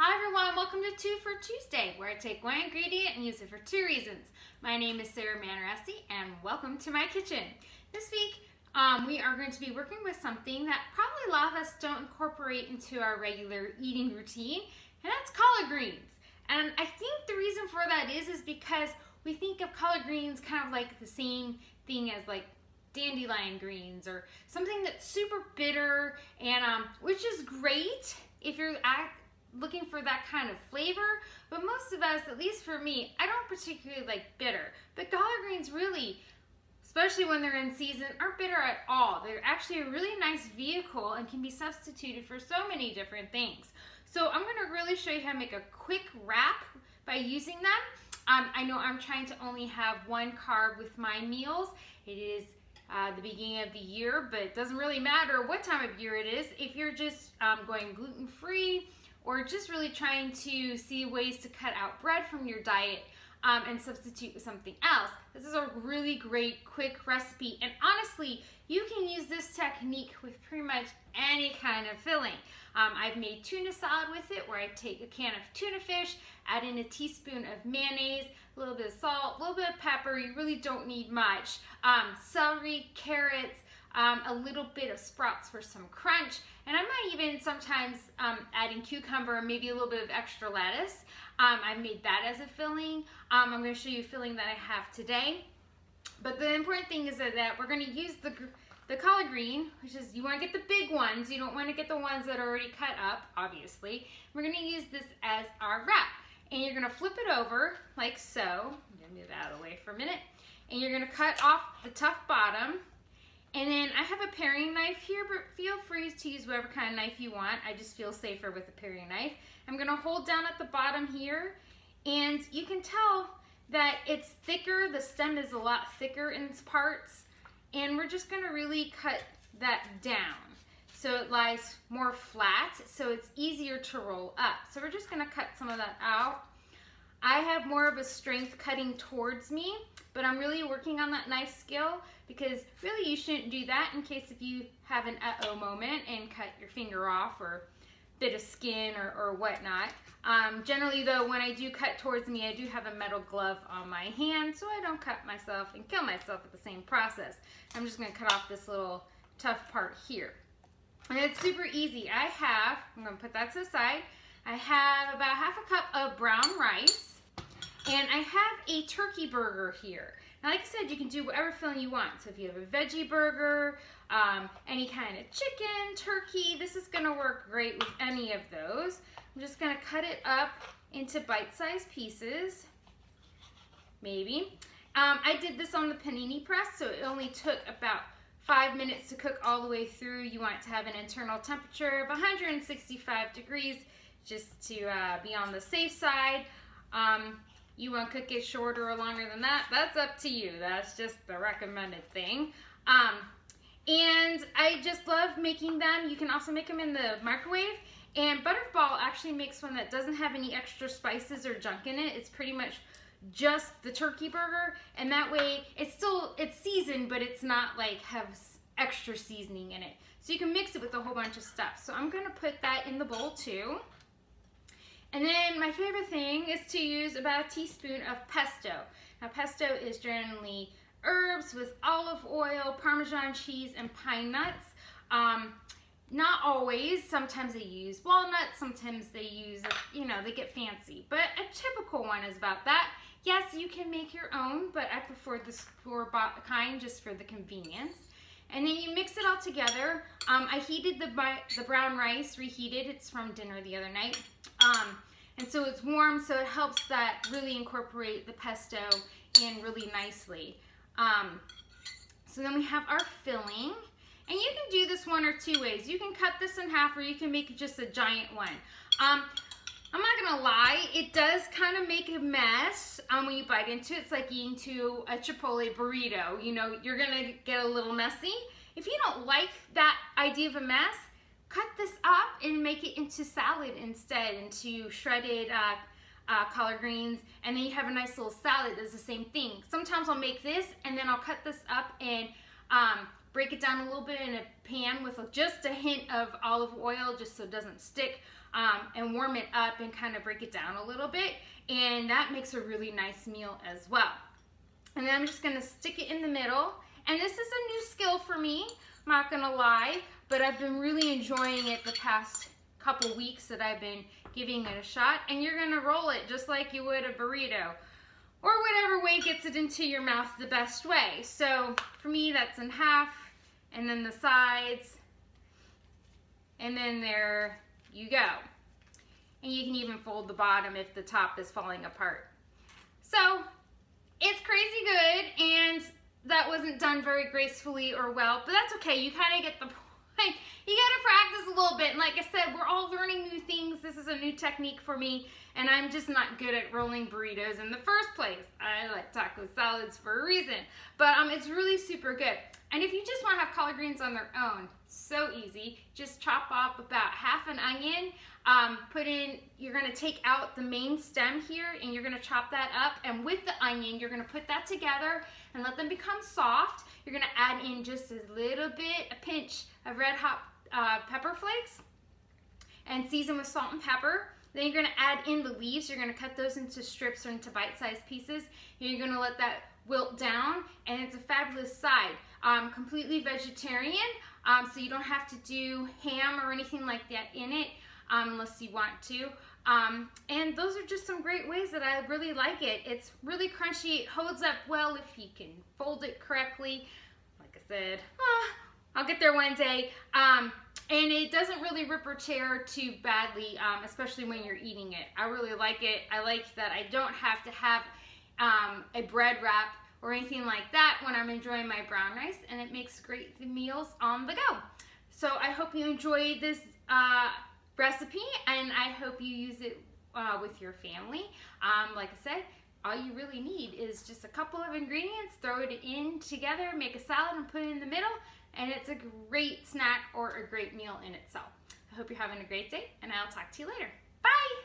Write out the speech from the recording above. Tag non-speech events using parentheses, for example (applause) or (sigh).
Hi everyone, welcome to Two for Tuesday, where I take one ingredient and use it for two reasons. My name is Sarah Manaresi, and welcome to my kitchen. This week, um, we are going to be working with something that probably a lot of us don't incorporate into our regular eating routine, and that's collard greens. And I think the reason for that is, is because we think of collard greens kind of like the same thing as like dandelion greens or something that's super bitter and um, which is great if you're at, looking for that kind of flavor, but most of us, at least for me, I don't particularly like bitter. But collard greens really, especially when they're in season, aren't bitter at all. They're actually a really nice vehicle and can be substituted for so many different things. So I'm gonna really show you how to make a quick wrap by using them. Um, I know I'm trying to only have one carb with my meals. It is uh, the beginning of the year, but it doesn't really matter what time of year it is. If you're just um, going gluten-free or just really trying to see ways to cut out bread from your diet um, and substitute with something else, this is a really great quick recipe. And honestly, you can use this technique with pretty much any kind of filling. Um, I've made tuna salad with it where I take a can of tuna fish, add in a teaspoon of mayonnaise, a little bit of salt, a little bit of pepper. You really don't need much. Um, celery, carrots, um, a little bit of sprouts for some crunch, and I might even sometimes um, add in cucumber maybe a little bit of extra lettuce. Um, I've made that as a filling. Um, I'm going to show you a filling that I have today. But the important thing is that, we're going to use the, the collard green, which is you want to get the big ones. You don't want to get the ones that are already cut up, obviously. We're going to use this as our wrap. And you're going to flip it over like so. I'm going to move that out of the way for a minute. And you're going to cut off the tough bottom. And then I have a paring knife here, but feel free to use whatever kind of knife you want. I just feel safer with a paring knife. I'm to hold down at the bottom here. And you can tell that it's thicker. The stem is a lot thicker in its parts. And we're just gonna really cut that down so it lies more flat, so it's easier to roll up. So we're just gonna cut some of that out. I have more of a strength cutting towards me, but I'm really working on that knife skill because really you shouldn't do that in case if you have an uh-oh moment and cut your finger off or bit of skin or, or whatnot. Um, generally though, when I do cut towards me, I do have a metal glove on my hand so I don't cut myself and kill myself at the same process. I'm just gonna cut off this little tough part here. And it's super easy. I have, I'm gonna put that to the side, I have about half a cup of brown rice and I have a turkey burger here. Now, like I said, you can do whatever filling you want. So if you have a veggie burger, um, any kind of chicken, turkey, this is gonna work great with any of those. I'm just gonna cut it up into bite-sized pieces, maybe. Um, I did this on the panini press, so it only took about five minutes to cook all the way through. You want it to have an internal temperature of 165 degrees just to uh, be on the safe side. Um, you want to cook it shorter or longer than that, that's up to you. That's just the recommended thing. Um, and I just love making them. You can also make them in the microwave. And Butterball actually makes one that doesn't have any extra spices or junk in it. It's pretty much just the turkey burger. And that way, it's still, it's seasoned, but it's not like has extra seasoning in it. So you can mix it with a whole bunch of stuff. So I'm gonna put that in the bowl too. And then my favorite thing is to use about a teaspoon of pesto. Now pesto is generally herbs with olive oil, Parmesan cheese, and pine nuts. Um, not always, sometimes they use walnuts, sometimes they use, you know, they get fancy. But a typical one is about that. Yes, you can make your own, but I prefer the store-bought kind just for the convenience. And then you mix it all together. Um, I heated the, the brown rice, reheated. It's from dinner the other night. Um, and so it's warm, so it helps that really incorporate the pesto in really nicely. Um, so then we have our filling. And you can do this one or two ways. You can cut this in half or you can make just a giant one. I'm not gonna lie, it does kind of make a mess um, when you bite into it. It's like eating to a Chipotle burrito. You know, you're gonna get a little messy. If you don't like that idea of a mess, cut this up and make it into salad instead, into shredded uh, uh, collard greens, and then you have a nice little salad that's the same thing. Sometimes I'll make this, and then I'll cut this up and um, break it down a little bit in a pan with just a hint of olive oil just so it doesn't stick um, and warm it up and kind of break it down a little bit. And that makes a really nice meal as well. And then I'm just gonna stick it in the middle. And this is a new skill for me, I'm not gonna lie, but I've been really enjoying it the past couple weeks that I've been giving it a shot. And you're gonna roll it just like you would a burrito or whatever way gets it into your mouth the best way. So for me, that's in half, and then the sides, and then there you go. And you can even fold the bottom if the top is falling apart. So it's crazy good, and that wasn't done very gracefully or well, but that's okay. You kind of get the (laughs) point. You got to practice a little bit. And like I said, we're all learning new things. This is a new technique for me, and I'm just not good at rolling burritos in the first place. I like taco salads for a reason, but um, it's really super good. And if you just want to have collard greens on their own, so easy. Just chop up about half an onion, um, put in, you're gonna take out the main stem here and you're gonna chop that up and with the onion, you're gonna put that together and let them become soft. You're gonna add in just a little bit, a pinch of red hot uh, pepper flakes and season with salt and pepper. Then you're gonna add in the leaves. You're gonna cut those into strips or into bite-sized pieces. You're gonna let that wilt down and it's a fabulous side. Um, completely vegetarian, um, so you don't have to do ham or anything like that in it um, unless you want to. Um, and those are just some great ways that I really like it. It's really crunchy. It holds up well if you can fold it correctly. Like I said, oh, I'll get there one day. Um, and it doesn't really rip or tear too badly, um, especially when you're eating it. I really like it. I like that I don't have to have um, a bread wrap or anything like that when I'm enjoying my brown rice, and it makes great meals on the go. So I hope you enjoyed this uh, recipe, and I hope you use it uh, with your family. Um, like I said, all you really need is just a couple of ingredients, throw it in together, make a salad and put it in the middle, and it's a great snack or a great meal in itself. I hope you're having a great day, and I'll talk to you later. Bye!